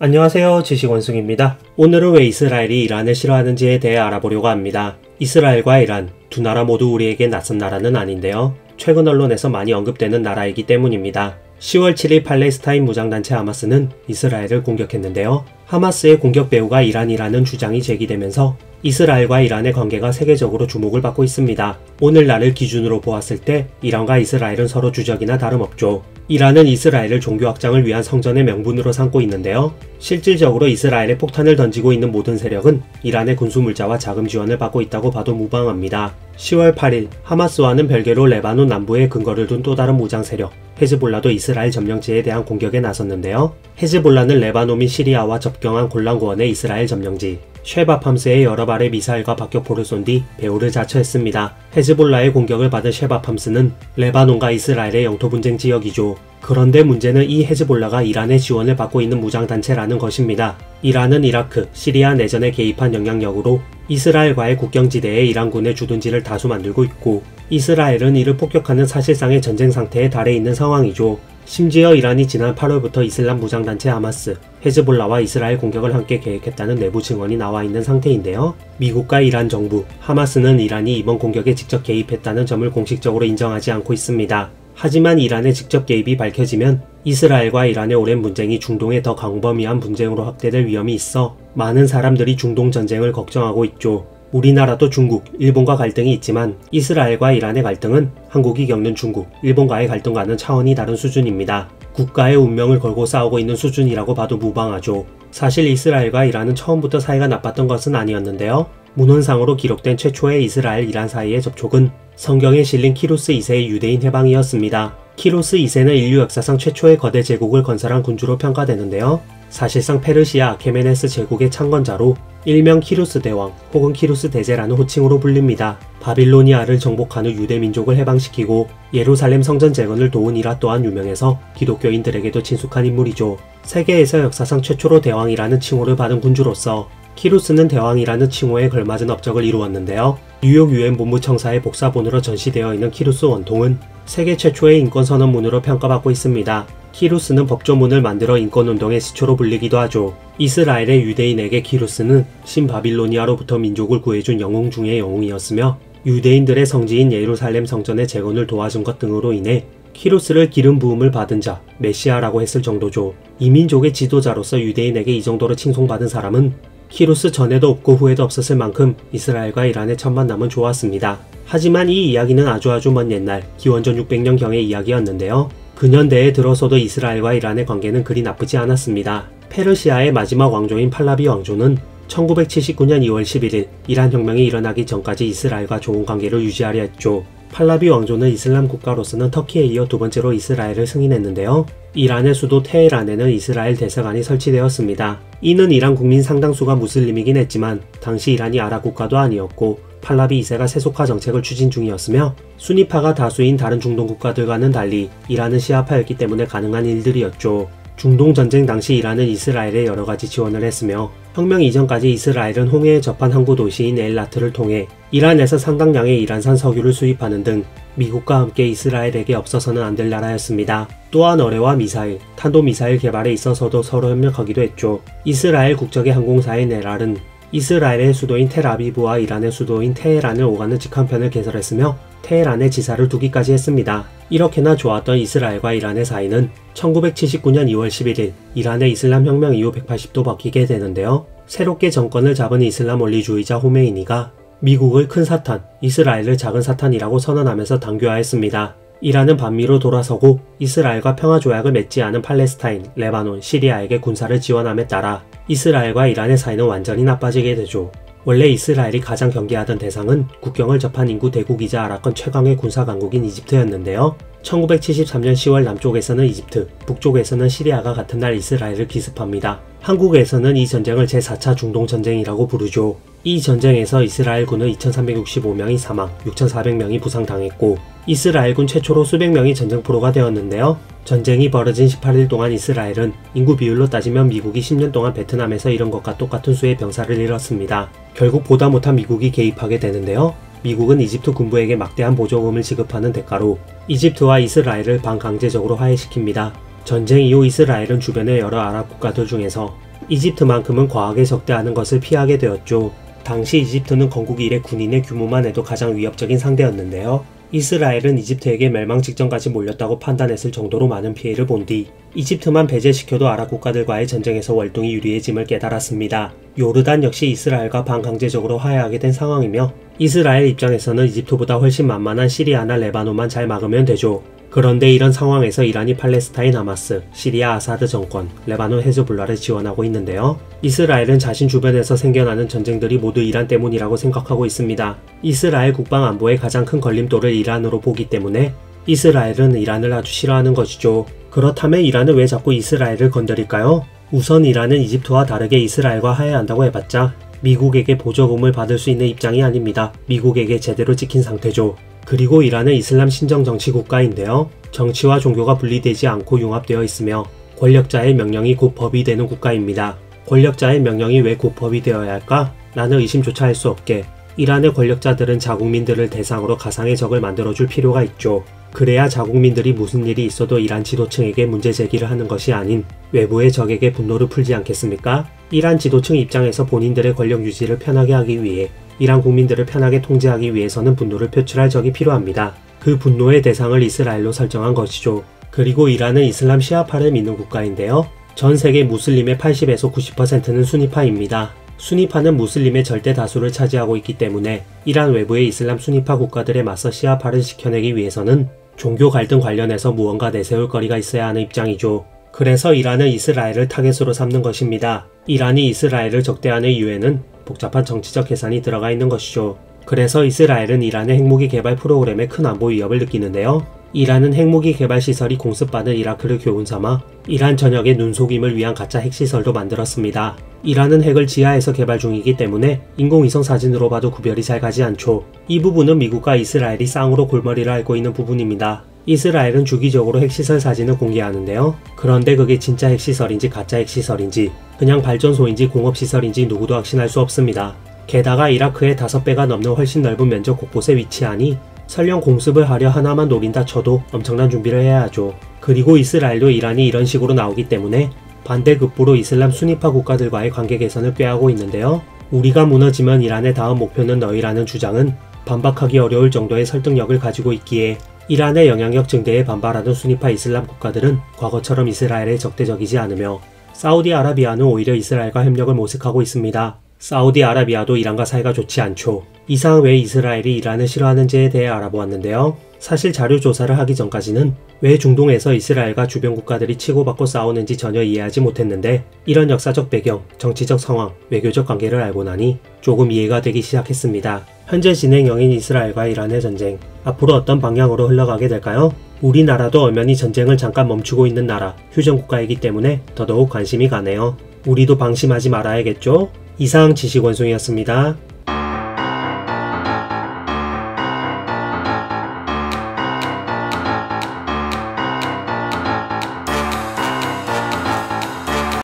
안녕하세요. 지식원숭입니다. 오늘은 왜 이스라엘이 이란을 싫어하는지에 대해 알아보려고 합니다. 이스라엘과 이란 두 나라 모두 우리에게 낯선 나라는 아닌데요. 최근 언론에서 많이 언급되는 나라이기 때문입니다. 10월 7일 팔레스타인 무장단체 하마스는 이스라엘을 공격했는데요. 하마스의 공격 배후가 이란이라는 주장이 제기되면서 이스라엘과 이란의 관계가 세계적으로 주목을 받고 있습니다. 오늘날을 기준으로 보았을 때 이란과 이스라엘은 서로 주적이나 다름없죠. 이란은 이스라엘을 종교 확장을 위한 성전의 명분으로 삼고 있는데요. 실질적으로 이스라엘에 폭탄을 던지고 있는 모든 세력은 이란의 군수물자와 자금 지원을 받고 있다고 봐도 무방합니다. 10월 8일 하마스와는 별개로 레바논 남부에 근거를 둔 또 다른 무장 세력 헤즈볼라도 이스라엘 점령지에 대한 공격에 나섰는데요. 헤즈볼라는 레바논 및 시리아와 접경한 골란고원의 이스라엘 점령지 쉐바팜스에 여러 발의 미사일과 박격포를 쏜 뒤 배후를 자처했습니다. 헤즈볼라의 공격을 받은 쉐바팜스는 레바논과 이스라엘의 영토 분쟁 지역이죠. 그런데 문제는 이 헤즈볼라가 이란의 지원을 받고 있는 무장단체라는 것입니다. 이란은 이라크, 시리아 내전에 개입한 영향력으로 이스라엘과의 국경지대에 이란군의 주둔지를 다수 만들고 있고 이스라엘은 이를 폭격하는 사실상의 전쟁 상태에 달해 있는 상황이죠. 심지어 이란이 지난 8월부터 이슬람 무장단체 하마스, 헤즈볼라와 이스라엘 공격을 함께 계획했다는 내부 증언이 나와 있는 상태인데요. 미국과 이란 정부, 하마스는 이란이 이번 공격에 직접 개입했다는 점을 공식적으로 인정하지 않고 있습니다. 하지만 이란의 직접 개입이 밝혀지면 이스라엘과 이란의 오랜 분쟁이 중동에 더 광범위한 분쟁으로 확대될 위험이 있어 많은 사람들이 중동 전쟁을 걱정하고 있죠. 우리나라도 중국, 일본과 갈등이 있지만 이스라엘과 이란의 갈등은 한국이 겪는 중국, 일본과의 갈등과는 차원이 다른 수준입니다. 국가의 운명을 걸고 싸우고 있는 수준이라고 봐도 무방하죠. 사실 이스라엘과 이란은 처음부터 사이가 나빴던 것은 아니었는데요. 문헌상으로 기록된 최초의 이스라엘 이란 사이의 접촉은 성경에 실린 키루스 2세의 유대인 해방이었습니다. 키루스 2세는 인류 역사상 최초의 거대 제국을 건설한 군주로 평가되는데요. 사실상 페르시아 아케메네스 제국의 창건자로 일명 키루스 대왕 혹은 키루스 대제라는 호칭으로 불립니다. 바빌로니아를 정복한 후 유대 민족을 해방시키고 예루살렘 성전 재건을 도운 일화 또한 유명해서 기독교인들에게도 친숙한 인물이죠. 세계에서 역사상 최초로 대왕이라는 칭호를 받은 군주로서 키루스는 대왕이라는 칭호에 걸맞은 업적을 이루었는데요. 뉴욕 유엔 본부 청사에 복사본으로 전시되어 있는 키루스 원통은 세계 최초의 인권선언문으로 평가받고 있습니다. 키루스는 법조문을 만들어 인권운동의 시초로 불리기도 하죠. 이스라엘의 유대인에게 키루스는 신바빌로니아로부터 민족을 구해준 영웅 중의 영웅이었으며 유대인들의 성지인 예루살렘 성전의 재건을 도와준 것 등으로 인해 키루스를 기름 부음을 받은 자, 메시아라고 했을 정도죠. 이민족의 지도자로서 유대인에게 이 정도로 칭송받은 사람은 키루스 전에도 없고 후에도 없었을 만큼 이스라엘과 이란의 첫 만남은 좋았습니다. 하지만 이 이야기는 아주 아주 먼 옛날 기원전 600년경의 이야기였는데요. 근현대에 들어서도 이스라엘과 이란의 관계는 그리 나쁘지 않았습니다. 페르시아의 마지막 왕조인 팔라비 왕조는 1979년 2월 11일 이란 혁명이 일어나기 전까지 이스라엘과 좋은 관계를 유지하려 했죠. 팔라비 왕조는 이슬람 국가로서는 터키에 이어 두 번째로 이스라엘을 승인했는데요. 이란의 수도 테헤란에는 이스라엘 대사관이 설치되었습니다. 이는 이란 국민 상당수가 무슬림이긴 했지만 당시 이란이 아랍 국가도 아니었고 팔라비 2세가 세속화 정책을 추진 중이었으며 순위파가 다수인 다른 중동 국가들과는 달리 이란은 시아파였기 때문에 가능한 일들이었죠. 중동 전쟁 당시 이란은 이스라엘에 여러 가지 지원을 했으며 혁명 이전까지 이스라엘은 홍해에 접한 항구 도시인 엘라트를 통해 이란에서 상당량의 이란산 석유를 수입하는 등 미국과 함께 이스라엘에게 없어서는 안 될 나라였습니다. 또한 어뢰와 미사일, 탄도미사일 개발에 있어서도 서로 협력하기도 했죠. 이스라엘 국적의 항공사인 에랄은 이스라엘의 수도인 텔아비브와 이란의 수도인 테헤란을 오가는 직항편을 개설했으며 테헤란에 지사를 두기까지 했습니다. 이렇게나 좋았던 이스라엘과 이란의 사이는 1979년 2월 11일 이란의 이슬람 혁명 이후 180도 바뀌게 되는데요. 새롭게 정권을 잡은 이슬람 원리주의자 호메이니가 미국을 큰 사탄, 이스라엘을 작은 사탄이라고 선언하면서 당교하였습니다. 이란은 반미로 돌아서고 이스라엘과 평화 조약을 맺지 않은 팔레스타인, 레바논, 시리아에게 군사를 지원함에 따라 이스라엘과 이란의 사이는 완전히 나빠지게 되죠. 원래 이스라엘이 가장 경계하던 대상은 국경을 접한 인구 대국이자 아랍권 최강의 군사 강국인 이집트였는데요. 1973년 10월 남쪽에서는 이집트, 북쪽에서는 시리아가 같은 날 이스라엘을 기습합니다. 한국에서는 이 전쟁을 제4차 중동전쟁이라고 부르죠. 이 전쟁에서 이스라엘 군은 2365명이 사망, 6400명이 부상당했고 이스라엘군 최초로 수백 명이 전쟁 포로가 되었는데요. 전쟁이 벌어진 18일 동안 이스라엘은 인구 비율로 따지면 미국이 10년 동안 베트남에서 이런 것과 똑같은 수의 병사를 잃었습니다. 결국 보다 못한 미국이 개입하게 되는데요. 미국은 이집트 군부에게 막대한 보조금을 지급하는 대가로 이집트와 이스라엘을 반강제적으로 화해시킵니다. 전쟁 이후 이스라엘은 주변의 여러 아랍 국가들 중에서 이집트만큼은 과하게 적대하는 것을 피하게 되었죠. 당시 이집트는 건국 이래 군인의 규모만 해도 가장 위협적인 상대였는데요. 이스라엘은 이집트에게 멸망 직전까지 몰렸다고 판단했을 정도로 많은 피해를 본 뒤 이집트만 배제시켜도 아랍 국가들과의 전쟁에서 월등히 유리해짐을 깨달았습니다. 요르단 역시 이스라엘과 반강제적으로 화해하게 된 상황이며 이스라엘 입장에서는 이집트보다 훨씬 만만한 시리아나 레바논만 잘 막으면 되죠. 그런데 이런 상황에서 이란이 팔레스타인 하마스, 시리아 아사드 정권, 레바논 헤즈볼라를 지원하고 있는데요. 이스라엘은 자신 주변에서 생겨나는 전쟁들이 모두 이란 때문이라고 생각하고 있습니다. 이스라엘 국방 안보의 가장 큰 걸림돌을 이란으로 보기 때문에 이스라엘은 이란을 아주 싫어하는 것이죠. 그렇다면 이란은 왜 자꾸 이스라엘을 건드릴까요? 우선 이란은 이집트와 다르게 이스라엘과 화해한다고 해봤자 미국에게 보조금을 받을 수 있는 입장이 아닙니다. 미국에게 제대로 찍힌 상태죠. 그리고 이란은 이슬람 신정 정치 국가인데요. 정치와 종교가 분리되지 않고 융합되어 있으며 권력자의 명령이 곧 법이 되는 국가입니다. 권력자의 명령이 왜 곧 법이 되어야 할까? 라는 의심조차 할 수 없게 이란의 권력자들은 자국민들을 대상으로 가상의 적을 만들어줄 필요가 있죠. 그래야 자국민들이 무슨 일이 있어도 이란 지도층에게 문제 제기를 하는 것이 아닌 외부의 적에게 분노를 풀지 않겠습니까? 이란 지도층 입장에서 본인들의 권력 유지를 편하게 하기 위해 이란 국민들을 편하게 통제하기 위해서는 분노를 표출할 적이 필요합니다. 그 분노의 대상을 이스라엘로 설정한 것이죠. 그리고 이란은 이슬람 시아파를 믿는 국가인데요. 전 세계 무슬림의 80에서 90%는 수니파입니다. 수니파는 무슬림의 절대 다수를 차지하고 있기 때문에 이란 외부의 이슬람 수니파 국가들에 맞서 시아파를 지켜내기 위해서는 종교 갈등 관련해서 무언가 내세울 거리가 있어야 하는 입장이죠. 그래서 이란은 이스라엘을 타겟으로 삼는 것입니다. 이란이 이스라엘을 적대하는 이유에는 복잡한 정치적 계산이 들어가 있는 것이죠. 그래서 이스라엘은 이란의 핵무기 개발 프로그램에 큰 안보 위협을 느끼는데요. 이란은 핵무기 개발 시설이 공습받은 이라크를 교훈 삼아 이란 전역의 눈속임을 위한 가짜 핵시설도 만들었습니다. 이란은 핵을 지하에서 개발 중이기 때문에 인공위성 사진으로 봐도 구별이 잘 가지 않죠. 이 부분은 미국과 이스라엘이 쌍으로 골머리를 앓고 있는 부분입니다. 이스라엘은 주기적으로 핵시설 사진을 공개하는데요. 그런데 그게 진짜 핵시설인지 가짜 핵시설인지 그냥 발전소인지 공업시설인지 누구도 확신할 수 없습니다. 게다가 이라크의 5배가 넘는 훨씬 넓은 면적 곳곳에 위치하니 설령 공습을 하려 하나만 노린다 쳐도 엄청난 준비를 해야 하죠. 그리고 이스라엘도 이란이 이런 식으로 나오기 때문에 반대급부로 이슬람 순위파 국가들과의 관계 개선을 꾀하고 있는데요. 우리가 무너지면 이란의 다음 목표는 너희라는 주장은 반박하기 어려울 정도의 설득력을 가지고 있기에 이란의 영향력 증대에 반발하는 순위파 이슬람 국가들은 과거처럼 이스라엘에 적대적이지 않으며 사우디아라비아는 오히려 이스라엘과 협력을 모색하고 있습니다. 사우디아라비아도 이란과 사이가 좋지 않죠. 이상 왜 이스라엘이 이란을 싫어하는지에 대해 알아보았는데요. 사실 자료 조사를 하기 전까지는 왜 중동에서 이스라엘과 주변 국가들이 치고받고 싸우는지 전혀 이해하지 못했는데 이런 역사적 배경, 정치적 상황, 외교적 관계를 알고 나니 조금 이해가 되기 시작했습니다. 현재 진행형인 이스라엘과 이란의 전쟁, 앞으로 어떤 방향으로 흘러가게 될까요? 우리나라도 엄연히 전쟁을 잠깐 멈추고 있는 나라, 휴전국가이기 때문에 더더욱 관심이 가네요. 우리도 방심하지 말아야겠죠? 이상 지식원송이었습니다.